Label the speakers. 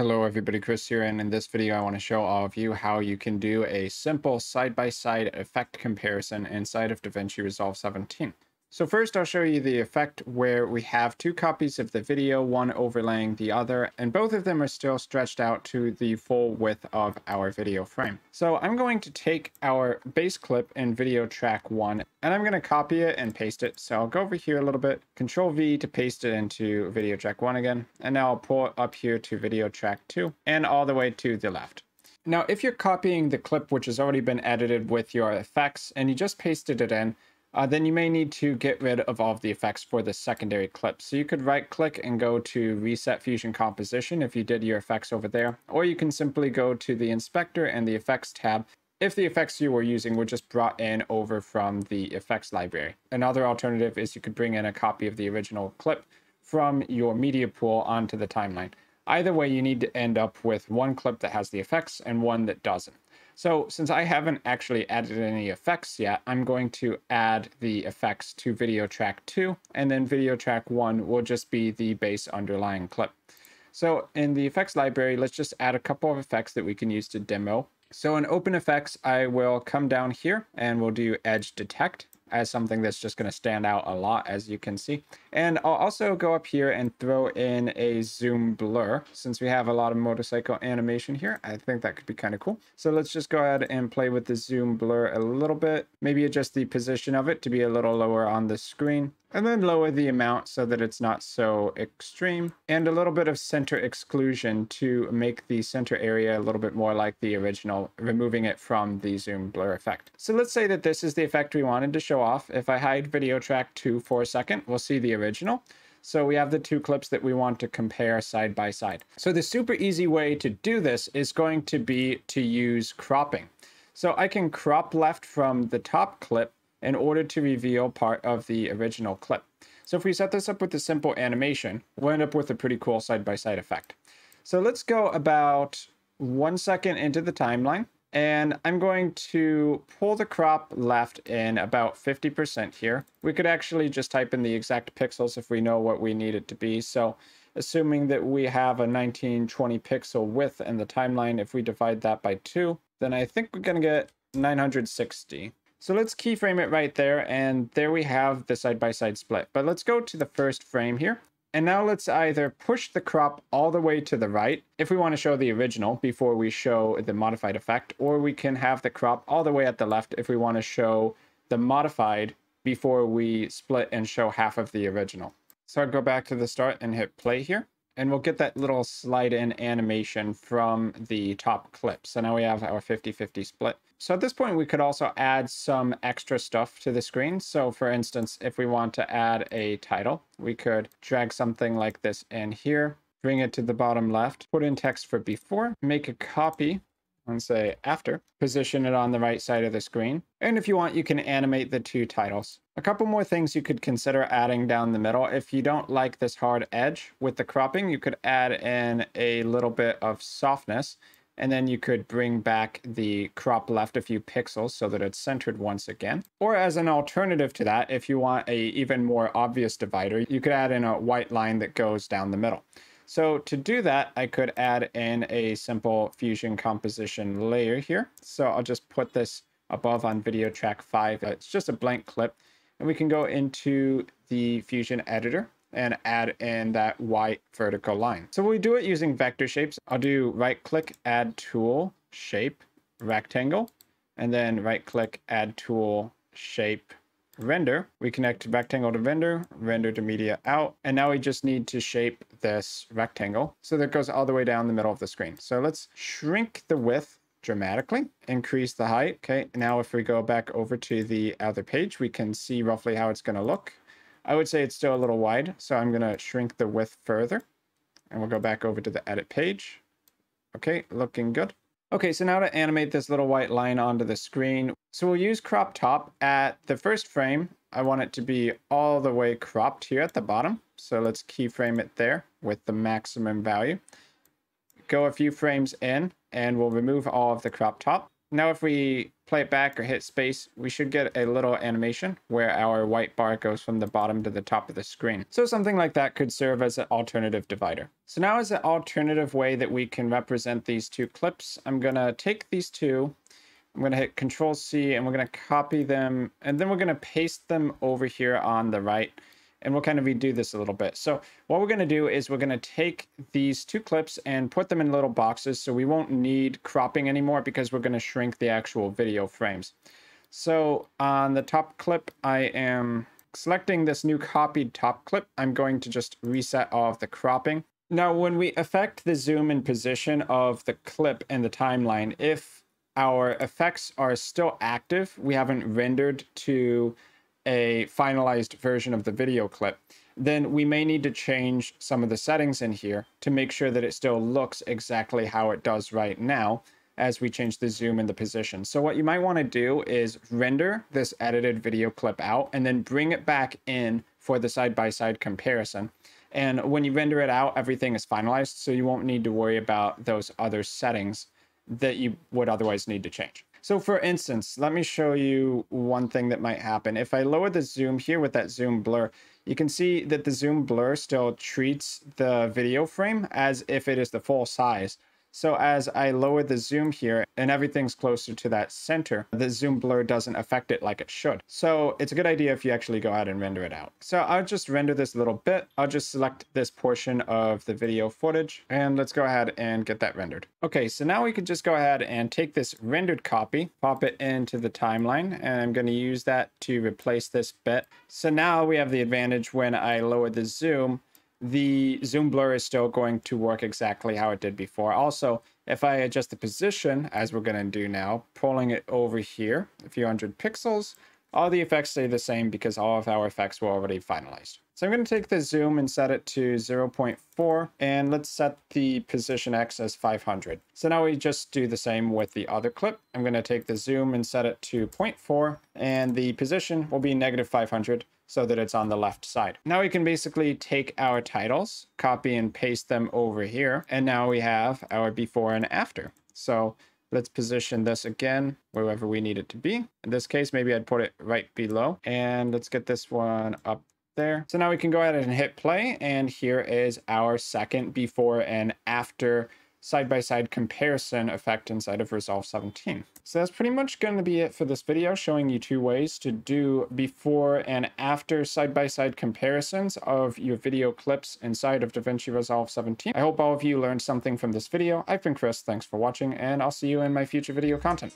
Speaker 1: Hello everybody, Chris here, and in this video I want to show all of you how you can do a simple side-by-side -side effect comparison inside of DaVinci Resolve 17. So first I'll show you the effect where we have two copies of the video, one overlaying the other, and both of them are still stretched out to the full width of our video frame. So I'm going to take our base clip in video track one, and I'm going to copy it and paste it. So I'll go over here a little bit, control V to paste it into video track one again, and now I'll pull it up here to video track two, and all the way to the left. Now, if you're copying the clip which has already been edited with your effects and you just pasted it in, uh, then you may need to get rid of all of the effects for the secondary clip. So you could right click and go to reset fusion composition if you did your effects over there, or you can simply go to the inspector and the effects tab if the effects you were using were just brought in over from the effects library. Another alternative is you could bring in a copy of the original clip from your media pool onto the timeline. Either way, you need to end up with one clip that has the effects and one that doesn't. So since I haven't actually added any effects yet, I'm going to add the effects to video track 2, and then video track 1 will just be the base underlying clip. So in the effects library, let's just add a couple of effects that we can use to demo. So in OpenFX, I will come down here and we'll do Edge Detect as something that's just going to stand out a lot, as you can see. And I'll also go up here and throw in a zoom blur. Since we have a lot of motorcycle animation here, I think that could be kind of cool. So let's just go ahead and play with the zoom blur a little bit. Maybe adjust the position of it to be a little lower on the screen and then lower the amount so that it's not so extreme and a little bit of center exclusion to make the center area a little bit more like the original removing it from the zoom blur effect. So let's say that this is the effect we wanted to show off. If i hide video track 2 for a second we'll see the original. So we have the two clips that we want to compare side by side. So the super easy way to do this is going to be to use cropping. So i can crop left from the top clip in order to reveal part of the original clip. So if we set this up with a simple animation, we'll end up with a pretty cool side-by-side -side effect. So let's go about one second into the timeline, and I'm going to pull the crop left in about 50% here. We could actually just type in the exact pixels if we know what we need it to be. So assuming that we have a 1920 pixel width in the timeline, if we divide that by two, then I think we're going to get 960. So let's keyframe it right there, and there we have the side-by-side -side split. But let's go to the first frame here. And now let's either push the crop all the way to the right, if we want to show the original before we show the modified effect, or we can have the crop all the way at the left if we want to show the modified before we split and show half of the original. So I'll go back to the start and hit play here and we'll get that little slide in animation from the top clip. So now we have our 50-50 split. So at this point, we could also add some extra stuff to the screen. So for instance, if we want to add a title, we could drag something like this in here, bring it to the bottom left, put in text for before, make a copy and say after, position it on the right side of the screen. And if you want, you can animate the two titles. A couple more things you could consider adding down the middle. If you don't like this hard edge with the cropping, you could add in a little bit of softness and then you could bring back the crop left a few pixels so that it's centered once again. Or as an alternative to that, if you want a even more obvious divider, you could add in a white line that goes down the middle. So to do that, I could add in a simple fusion composition layer here. So I'll just put this above on video track five. It's just a blank clip. And we can go into the fusion editor and add in that white vertical line. So we do it using vector shapes. I'll do right click, add tool, shape, rectangle, and then right click, add tool, shape, render, we connect rectangle to render, render to media out, and now we just need to shape this rectangle so that goes all the way down the middle of the screen. So let's shrink the width dramatically, increase the height. Okay, now if we go back over to the other page, we can see roughly how it's going to look. I would say it's still a little wide, so I'm going to shrink the width further. And we'll go back over to the edit page. Okay, looking good. Okay, so now to animate this little white line onto the screen. So we'll use crop top at the first frame. I want it to be all the way cropped here at the bottom. So let's keyframe it there with the maximum value. Go a few frames in and we'll remove all of the crop top. Now if we play it back or hit space, we should get a little animation where our white bar goes from the bottom to the top of the screen. So something like that could serve as an alternative divider. So now as an alternative way that we can represent these two clips, I'm gonna take these two, I'm gonna hit Control C and we're gonna copy them and then we're gonna paste them over here on the right and we'll kind of redo this a little bit. So what we're going to do is we're going to take these two clips and put them in little boxes so we won't need cropping anymore because we're going to shrink the actual video frames. So on the top clip, I am selecting this new copied top clip. I'm going to just reset all of the cropping. Now, when we affect the zoom and position of the clip and the timeline, if our effects are still active, we haven't rendered to a finalized version of the video clip, then we may need to change some of the settings in here to make sure that it still looks exactly how it does right now as we change the zoom and the position. So what you might want to do is render this edited video clip out and then bring it back in for the side-by-side -side comparison. And when you render it out, everything is finalized, so you won't need to worry about those other settings that you would otherwise need to change. So for instance, let me show you one thing that might happen. If I lower the zoom here with that zoom blur, you can see that the zoom blur still treats the video frame as if it is the full size. So as I lower the zoom here and everything's closer to that center, the zoom blur doesn't affect it like it should. So it's a good idea if you actually go ahead and render it out. So I'll just render this little bit. I'll just select this portion of the video footage and let's go ahead and get that rendered. Okay, so now we can just go ahead and take this rendered copy, pop it into the timeline, and I'm going to use that to replace this bit. So now we have the advantage when I lower the zoom, the zoom blur is still going to work exactly how it did before. Also, if I adjust the position, as we're going to do now, pulling it over here, a few hundred pixels, all the effects stay the same because all of our effects were already finalized. So I'm going to take the zoom and set it to 0.4 and let's set the position X as 500. So now we just do the same with the other clip. I'm going to take the zoom and set it to 0.4 and the position will be negative 500 so that it's on the left side. Now we can basically take our titles, copy and paste them over here, and now we have our before and after. So let's position this again wherever we need it to be. In this case, maybe I'd put it right below. And let's get this one up there. So now we can go ahead and hit play. And here is our second before and after side-by-side -side comparison effect inside of Resolve 17. So that's pretty much going to be it for this video, showing you two ways to do before and after side-by-side -side comparisons of your video clips inside of DaVinci Resolve 17. I hope all of you learned something from this video. I've been Chris, thanks for watching, and I'll see you in my future video content.